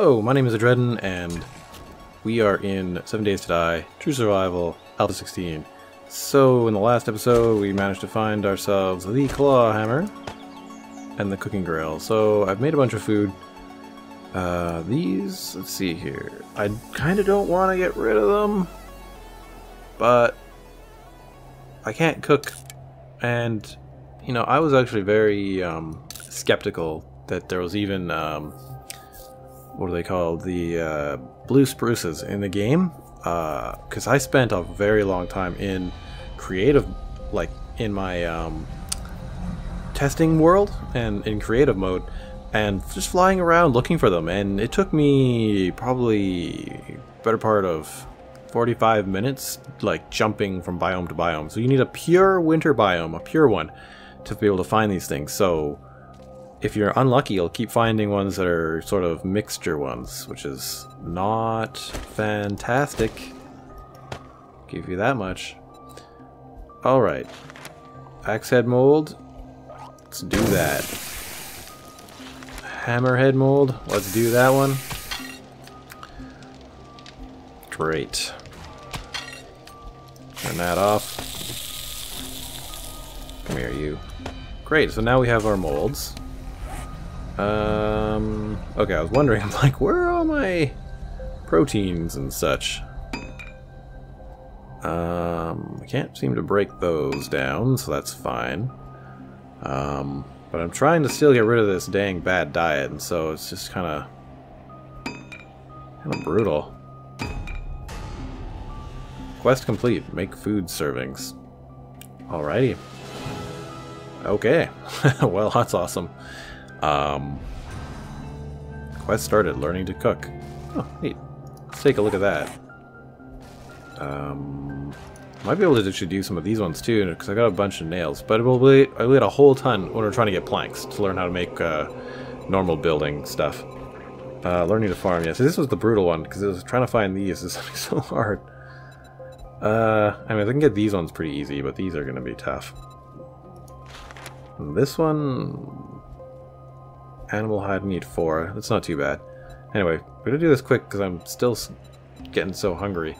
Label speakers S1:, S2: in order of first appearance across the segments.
S1: Hello, my name is Adreden, and we are in 7 Days to Die, True Survival, Alpha 16. So, in the last episode, we managed to find ourselves the claw hammer and the cooking grill. So, I've made a bunch of food. Uh, these, let's see here. I kind of don't want to get rid of them, but I can't cook. And, you know, I was actually very um, skeptical that there was even, um, what are they called? The uh, blue spruces in the game. Because I spent a very long time in creative, like, in my um, testing world and in creative mode and just flying around looking for them and it took me probably better part of 45 minutes like jumping from biome to biome so you need a pure winter biome a pure one to be able to find these things so if you're unlucky you'll keep finding ones that are sort of mixture ones which is not fantastic give you that much all right axe head mold let's do that hammerhead mold. Let's do that one. Great. Turn that off. Come here, you. Great, so now we have our molds. Um, okay, I was wondering, I'm like, where are all my proteins and such? Um, I can't seem to break those down, so that's fine. Um, but I'm trying to still get rid of this dang bad diet, and so it's just kind of kind of brutal. Quest complete. Make food servings. Alrighty. Okay. well, that's awesome. Um, quest started. Learning to cook. Oh, neat. Let's take a look at that. Um, might be able to actually do some of these ones too, because I got a bunch of nails. But we'll I had a whole ton when we're trying to get planks to learn how to make uh, normal building stuff. Uh, learning to farm, yes. Yeah, so this was the brutal one, because I was trying to find these is so hard. Uh, I mean, I can get these ones pretty easy, but these are going to be tough. This one... Animal hide need four. That's not too bad. Anyway, we're to do this quick, because I'm still getting so hungry.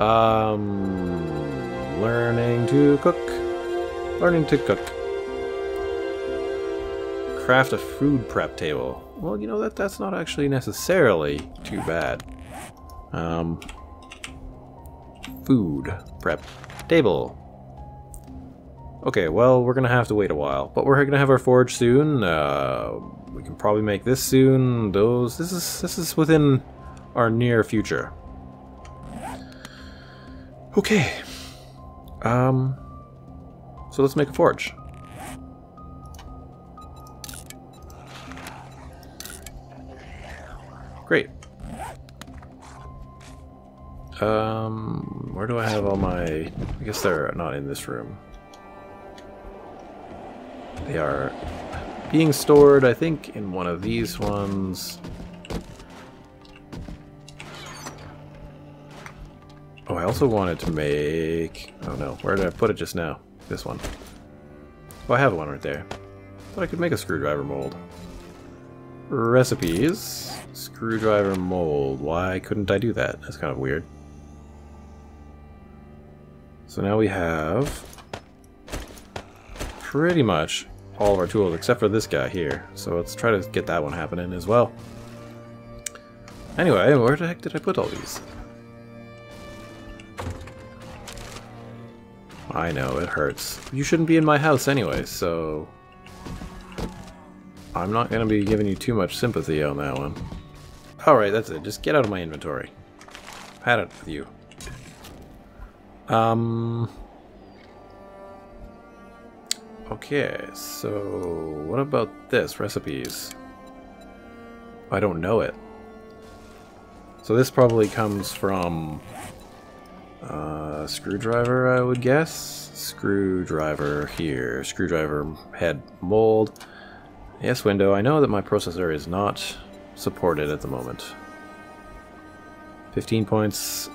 S1: Um, learning to cook. Learning to cook. Craft a food prep table. Well, you know, that that's not actually necessarily too bad. Um, food prep table. Okay, well, we're gonna have to wait a while, but we're gonna have our forge soon. Uh, we can probably make this soon. Those, this is this is within our near future. Okay. Um, so let's make a forge. Great. Um, where do I have all my... I guess they're not in this room. They are being stored, I think, in one of these ones. Oh, I also wanted to make... Oh no, where did I put it just now? This one. Oh, I have one right there. Thought I could make a screwdriver mold. Recipes. Screwdriver mold. Why couldn't I do that? That's kind of weird. So now we have pretty much all of our tools except for this guy here. So let's try to get that one happening as well. Anyway, where the heck did I put all these? I know, it hurts. You shouldn't be in my house anyway, so... I'm not going to be giving you too much sympathy on that one. Alright, that's it. Just get out of my inventory. Had it with you. Um... Okay, so what about this? Recipes. I don't know it. So this probably comes from uh, screwdriver, I would guess. Screwdriver here. Screwdriver head mold. Yes, window. I know that my processor is not supported at the moment. 15 points.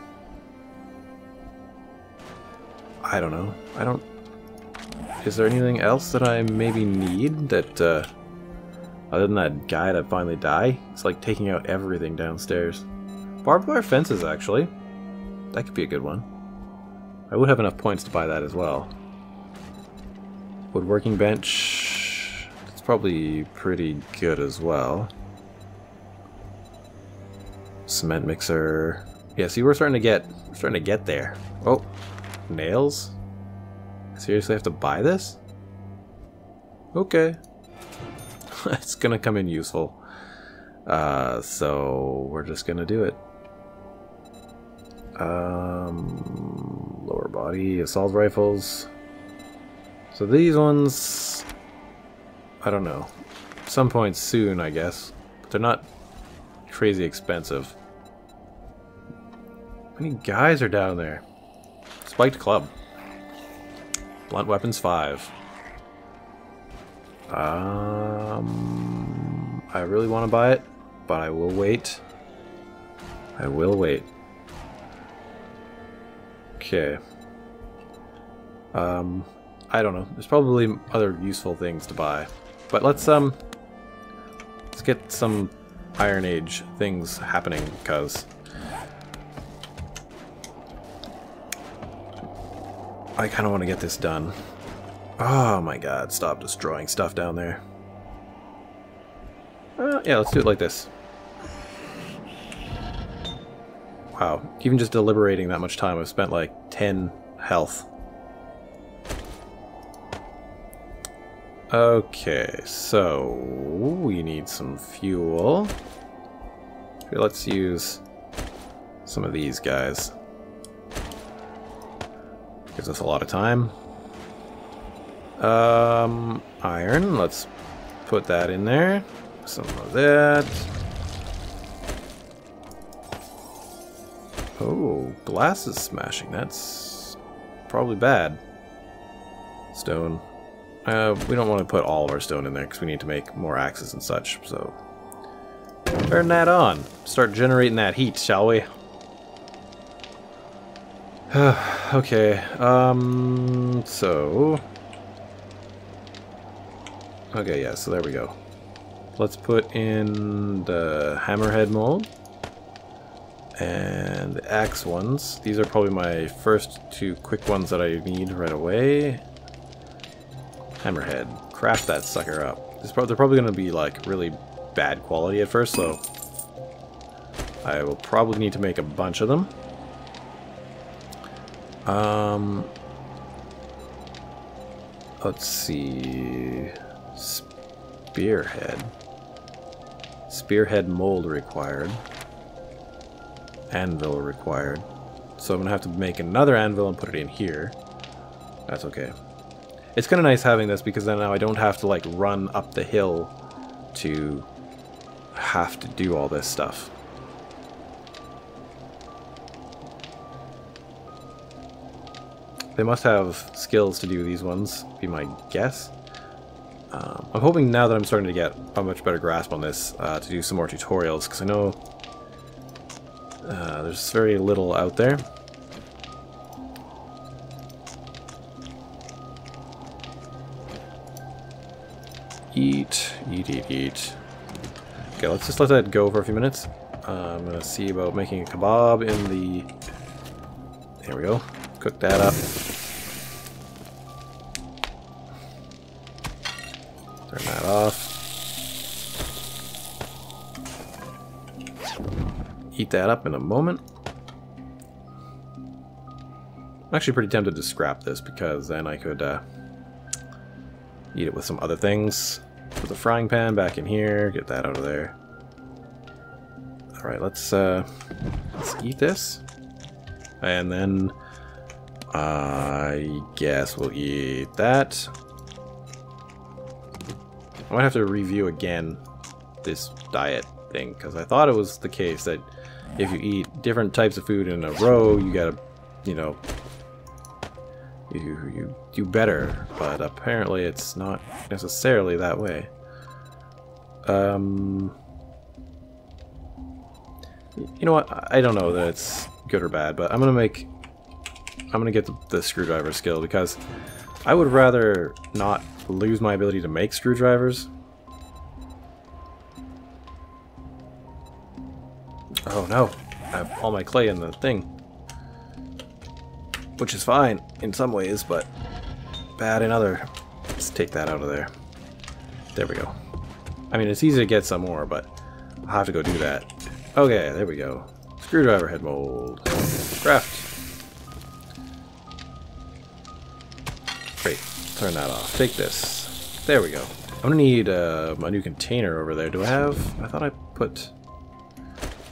S1: I don't know. I don't... Is there anything else that I maybe need that uh, Other than that guy that finally die, it's like taking out everything downstairs. Barbed wire fences, actually. That could be a good one. I would have enough points to buy that as well. Woodworking bench. It's probably pretty good as well. Cement mixer. Yeah, see, we're starting to get we're starting to get there. Oh, nails. Seriously, I have to buy this? Okay. it's gonna come in useful. Uh, so we're just gonna do it. Um, lower body, assault rifles. So these ones, I don't know. Some point soon, I guess. But they're not crazy expensive. How many guys are down there? Spiked club. Blunt weapons 5. Um, I really want to buy it, but I will wait. I will wait. Okay. Um, I don't know. There's probably other useful things to buy. But let's, um, let's get some Iron Age things happening, because I kind of want to get this done. Oh my god, stop destroying stuff down there. Uh, yeah, let's do it like this. Wow, even just deliberating that much time, I've spent like 10 health. Okay, so we need some fuel. Okay, let's use some of these guys. Gives us a lot of time. Um, iron, let's put that in there. Some of that. Oh, glass is smashing. That's probably bad. Stone. Uh, we don't want to put all of our stone in there because we need to make more axes and such, so... Turn that on. Start generating that heat, shall we? okay, um, so... Okay, yeah, so there we go. Let's put in the hammerhead mold. And the axe ones. These are probably my first two quick ones that I need right away. Hammerhead. Craft that sucker up. Pro they're probably going to be like really bad quality at first, so I will probably need to make a bunch of them. Um, let's see. Spearhead. Spearhead mold required. Anvil required. So I'm going to have to make another anvil and put it in here. That's okay. It's kind of nice having this because then now I don't have to like run up the hill to have to do all this stuff. They must have skills to do these ones, be my guess. Um, I'm hoping now that I'm starting to get a much better grasp on this uh, to do some more tutorials, because I know uh, there's very little out there. Eat, eat, eat, eat. Okay, let's just let that go for a few minutes. Uh, I'm gonna see about making a kebab in the... There we go. Cook that up. Turn that off. Eat that up in a moment. I'm actually pretty tempted to scrap this because then I could uh, Eat it with some other things. Put the frying pan back in here. Get that out of there. Alright, let's, uh, let's eat this. And then I guess we'll eat that. I might have to review again this diet thing, because I thought it was the case that if you eat different types of food in a row, you gotta, you know, you, you do better, but apparently it's not necessarily that way. Um, you know what? I don't know that it's good or bad, but I'm gonna make. I'm gonna get the, the screwdriver skill because I would rather not lose my ability to make screwdrivers? Oh no, I have all my clay in the thing. Which is fine in some ways, but bad in other. Let's take that out of there. There we go. I mean, it's easy to get some more, but I'll have to go do that. Okay, there we go. Screwdriver head mold. Craft. Turn that off. Take this. There we go. I'm gonna need uh, a new container over there. Do I have? I thought I put...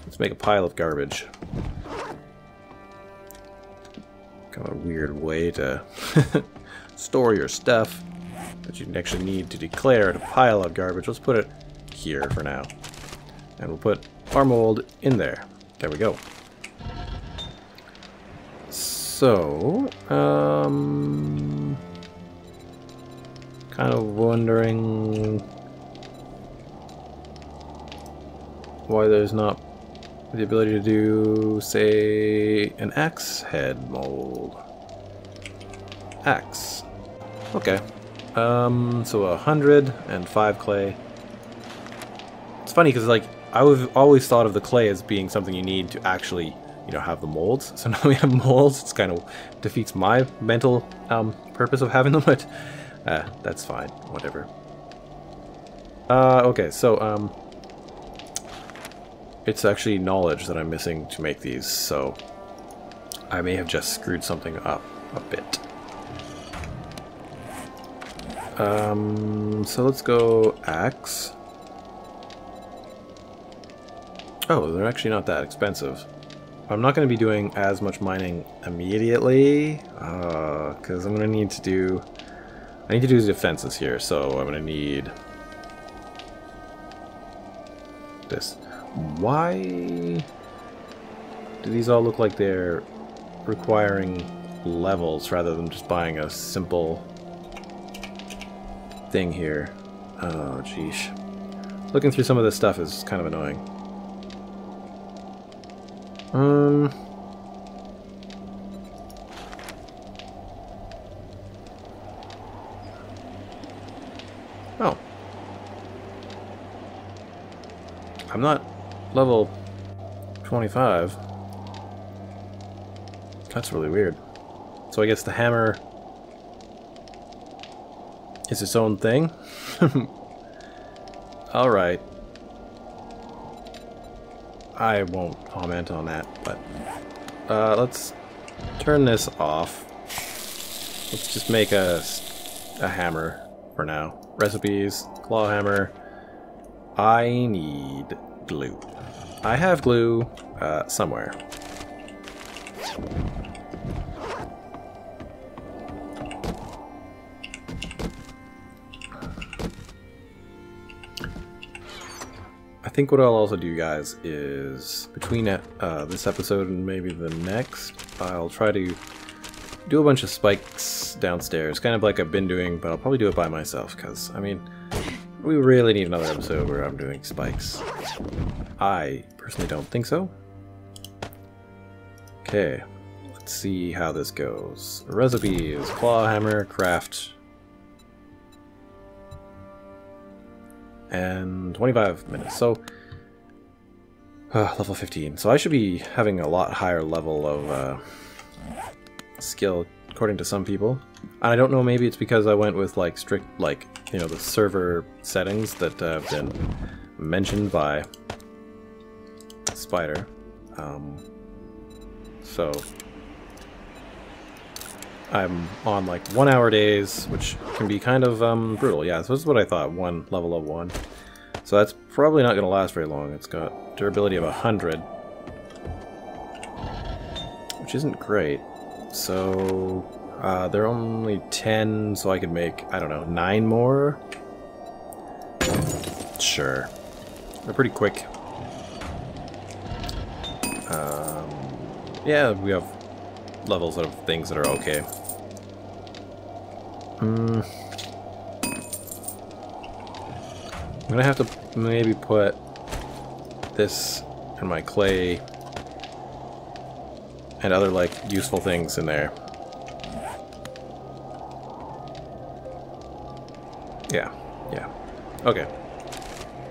S1: Let's make a pile of garbage. Kind of a weird way to store your stuff that you actually need to declare a pile of garbage. Let's put it here for now. And we'll put our mold in there. There we go. So, um, kind of wondering why there's not the ability to do, say, an axe head mold. Axe. Okay. Um, so a hundred and five clay. It's funny because like I've always thought of the clay as being something you need to actually, you know, have the molds. So now we have molds. It's kind of defeats my mental um, purpose of having them, but uh, that's fine. Whatever. Uh, okay, so um, it's actually knowledge that I'm missing to make these, so I may have just screwed something up a bit. Um, so let's go axe. Oh, they're actually not that expensive. I'm not going to be doing as much mining immediately, Uh, because uh, I'm going to need to do... I need to do defenses here, so I'm to need... This. Why do these all look like they're requiring levels rather than just buying a simple thing here? Oh, jeez. Looking through some of this stuff is kind of annoying. Um... I'm not level 25. That's really weird. So I guess the hammer is its own thing? Alright. I won't comment on that, but uh, let's turn this off. Let's just make a, a hammer for now. Recipes, claw hammer. I need glue. I have glue uh, somewhere. I think what I'll also do, guys, is between uh, this episode and maybe the next, I'll try to do a bunch of spikes downstairs, kind of like I've been doing, but I'll probably do it by myself, because, I mean, we really need another episode where I'm doing spikes. I personally don't think so. Okay, let's see how this goes. The recipe is claw hammer, craft, and 25 minutes. So, uh, level 15. So I should be having a lot higher level of uh, skill, according to some people. And I don't know, maybe it's because I went with like strict, like, you know, the server settings that uh, have been mentioned by Spider. Um, so I'm on like one hour days, which can be kind of um, brutal. Yeah, so this is what I thought, one level of one. So that's probably not going to last very long. It's got durability of 100, which isn't great. So uh, they're only 10, so I could make, I don't know, 9 more? Sure. They're pretty quick. Um, yeah, we have levels of things that are okay. Hmm. I'm gonna have to maybe put this in my clay and other like useful things in there. Yeah, yeah. Okay.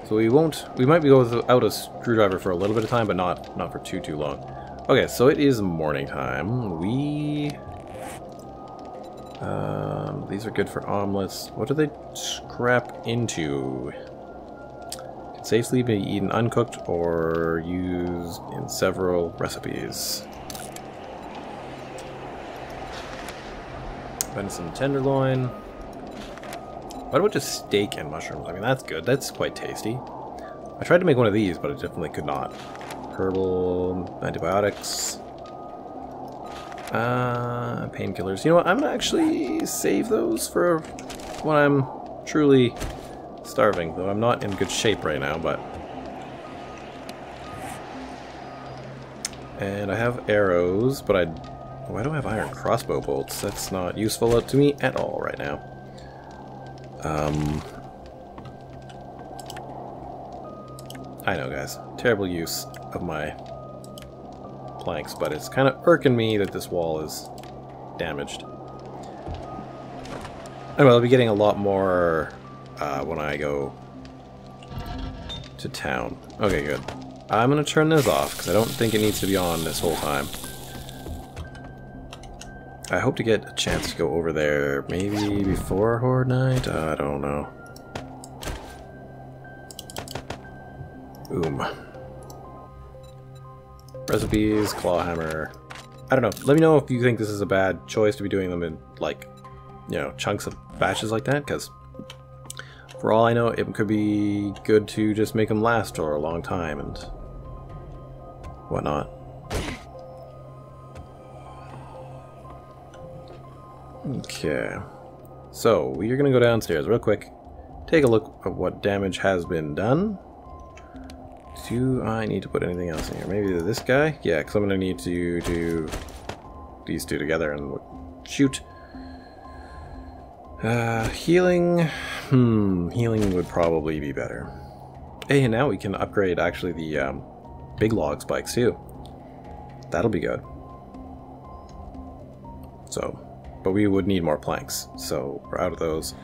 S1: So we won't, we might be without a screwdriver for a little bit of time, but not, not for too, too long. Okay, so it is morning time. We, um, these are good for omelets. What do they scrap into? Can safely be eaten uncooked or used in several recipes. Venison tenderloin. What about just steak and mushrooms? I mean, that's good. That's quite tasty. I tried to make one of these, but I definitely could not. Herbal, antibiotics, uh, painkillers. You know what? I'm gonna actually save those for when I'm truly starving, though I'm not in good shape right now, but... And I have arrows, but I... Why do I have iron crossbow bolts? That's not useful to me at all right now. Um, I know, guys. Terrible use of my planks, but it's kind of irking me that this wall is damaged. Anyway, I'll be getting a lot more uh, when I go to town. Okay, good. I'm going to turn this off, because I don't think it needs to be on this whole time. I hope to get a chance to go over there maybe before Horde Night? I don't know. Boom. Recipes, Clawhammer. I don't know. Let me know if you think this is a bad choice to be doing them in, like, you know, chunks of batches like that, because for all I know, it could be good to just make them last for a long time and whatnot. Okay. So, we are going to go downstairs real quick, take a look at what damage has been done. Do I need to put anything else in here? Maybe this guy? Yeah, because I'm going to need to do these two together and shoot. Uh, healing? Hmm, healing would probably be better. Hey, and now we can upgrade actually the um, big log spikes too. That'll be good. So, but we would need more planks. So we're out of those.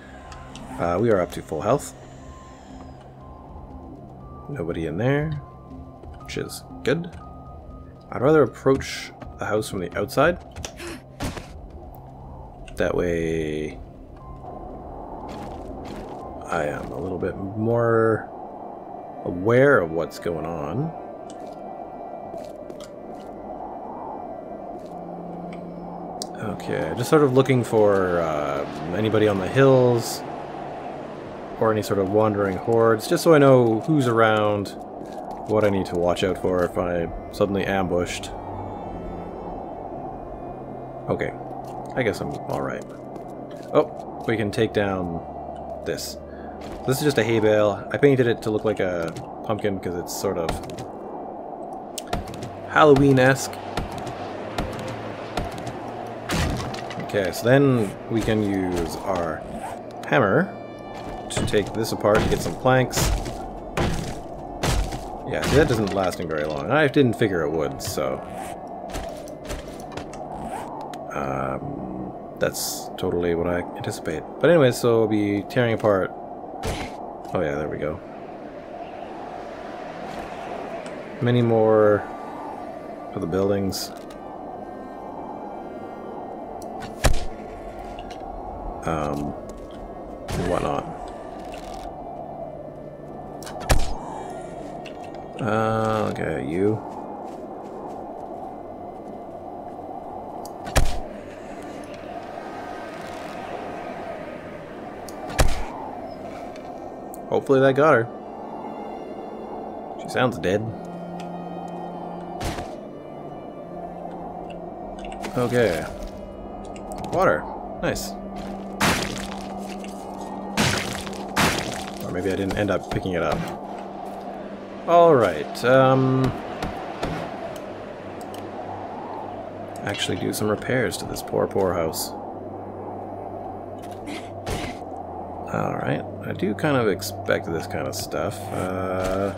S1: Uh, we are up to full health. Nobody in there, which is good. I'd rather approach the house from the outside. That way I am a little bit more aware of what's going on. Okay, just sort of looking for uh, anybody on the hills or any sort of wandering hordes, just so I know who's around, what I need to watch out for if I'm suddenly ambushed. Okay, I guess I'm alright. Oh, we can take down this. This is just a hay bale. I painted it to look like a pumpkin because it's sort of Halloween-esque. Okay, so then we can use our hammer to take this apart to get some planks. Yeah, see, that doesn't last me very long. I didn't figure it would, so... Um, that's totally what I anticipate. But anyway, so we'll be tearing apart... Oh yeah, there we go. Many more of the buildings. Um, and whatnot. Uh, okay, you. Hopefully that got her. She sounds dead. Okay. Water. Nice. Maybe I didn't end up picking it up. Alright, um... Actually do some repairs to this poor, poor house. Alright, I do kind of expect this kind of stuff. Uh,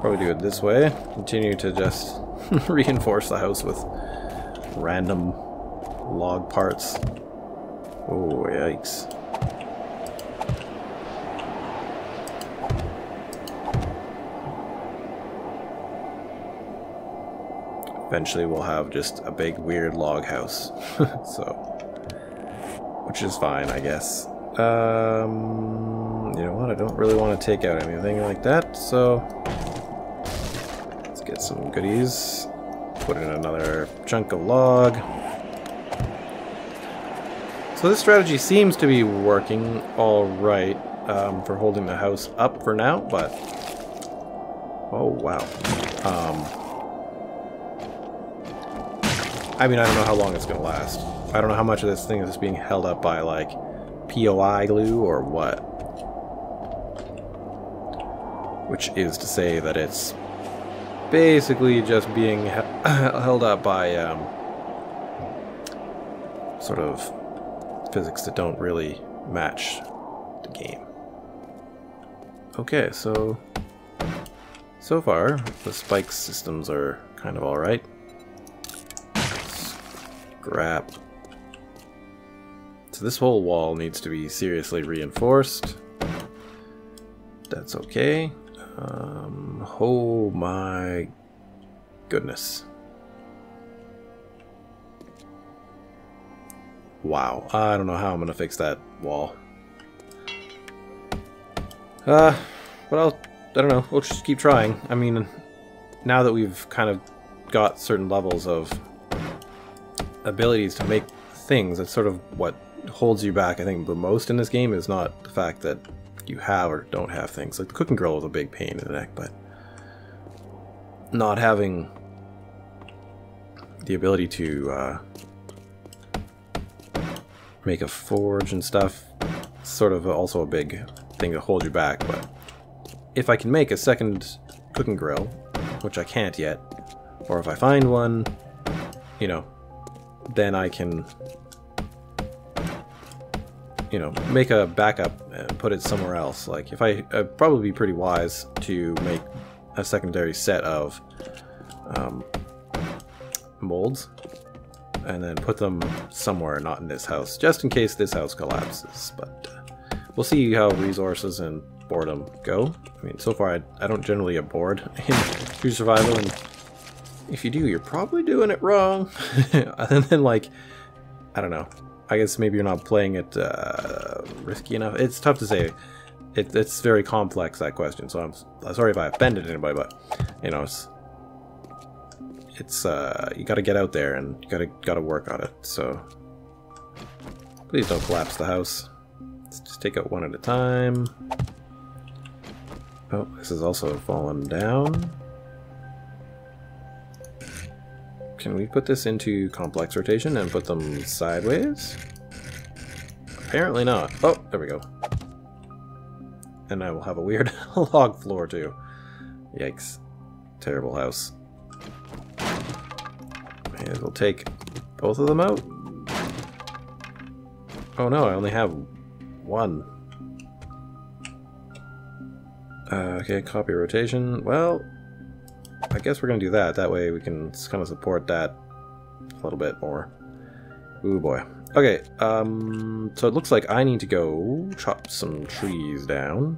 S1: probably do it this way. Continue to just reinforce the house with random log parts. Oh, yikes. Eventually we'll have just a big weird log house. so, which is fine, I guess. Um, you know what? I don't really want to take out anything like that, so let's get some goodies. Put in another chunk of log. So this strategy seems to be working all right um, for holding the house up for now, but oh wow. Um, I mean, I don't know how long it's going to last. I don't know how much of this thing is being held up by, like, POI glue or what. Which is to say that it's basically just being held up by um, sort of physics that don't really match the game. Okay, so so far the spike systems are kind of alright. Scrap so this whole wall needs to be seriously reinforced. That's okay. Um, oh my goodness. Wow, I don't know how I'm gonna fix that wall. Uh, but I'll, I don't know, we'll just keep trying. I mean, now that we've kind of got certain levels of abilities to make things, that's sort of what holds you back, I think, the most in this game is not the fact that you have or don't have things. Like the cooking grill is a big pain in the neck, but not having the ability to uh, make a forge and stuff sort of also a big thing to hold you back. But if I can make a second cooking grill, which I can't yet, or if I find one, you know, then I can you know, make a backup and put it somewhere else. Like, if I, I'd probably be pretty wise to make a secondary set of um, molds and then put them somewhere not in this house, just in case this house collapses. But uh, we'll see how resources and boredom go. I mean, so far I, I don't generally get bored in True Survival, and if you do, you're probably doing it wrong. and then, like, I don't know. I guess maybe you're not playing it uh, risky enough. It's tough to say. It, it's very complex, that question, so I'm sorry if I offended anybody, but, you know, it's, it's uh, you gotta get out there and you gotta, gotta work on it, so please don't collapse the house. Let's just take out one at a time. Oh, this is also fallen down. Can we put this into complex rotation and put them sideways? Apparently not. Oh, there we go. And I will have a weird log floor too. Yikes. Terrible house. And we'll take both of them out. Oh no, I only have one. Uh, okay, copy rotation. Well, I guess we're going to do that. That way we can kind of support that a little bit more. Ooh boy. Okay, um, so it looks like I need to go chop some trees down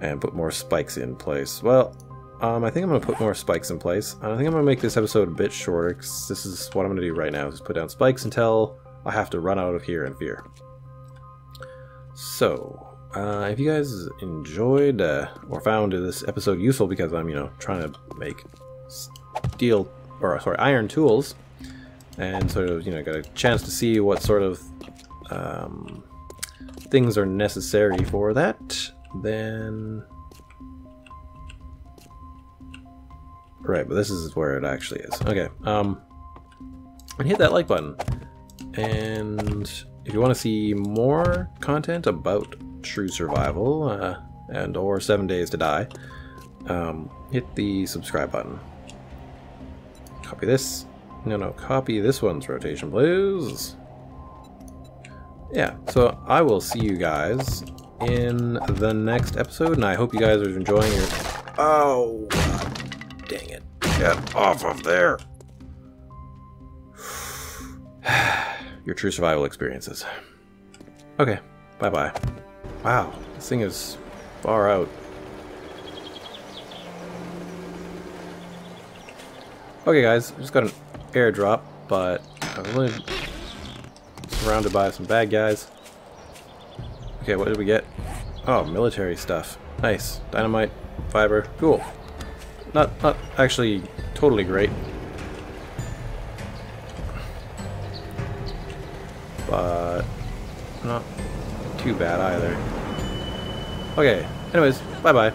S1: and put more spikes in place. Well, um, I think I'm going to put more spikes in place. I think I'm going to make this episode a bit shorter because this is what I'm going to do right now, is put down spikes until I have to run out of here in fear. So, uh, if you guys enjoyed uh, or found this episode useful because I'm, you know, trying to make steel, or sorry, iron tools, and sort of, you know, got a chance to see what sort of um, things are necessary for that, then... Right, but this is where it actually is. Okay, um, and hit that like button. And if you want to see more content about True Survival uh, and or Seven Days to Die, um, hit the subscribe button. Copy this. No, no, copy this one's rotation, please. Yeah, so I will see you guys in the next episode, and I hope you guys are enjoying your... Oh, dang it. Get off of there. your true survival experiences. Okay, bye-bye. Wow, this thing is far out. Okay guys, just got an airdrop, but I'm really surrounded by some bad guys. Okay, what did we get? Oh, military stuff. Nice. Dynamite, fiber, cool. Not, not actually totally great. But not too bad either. Okay, anyways, bye-bye.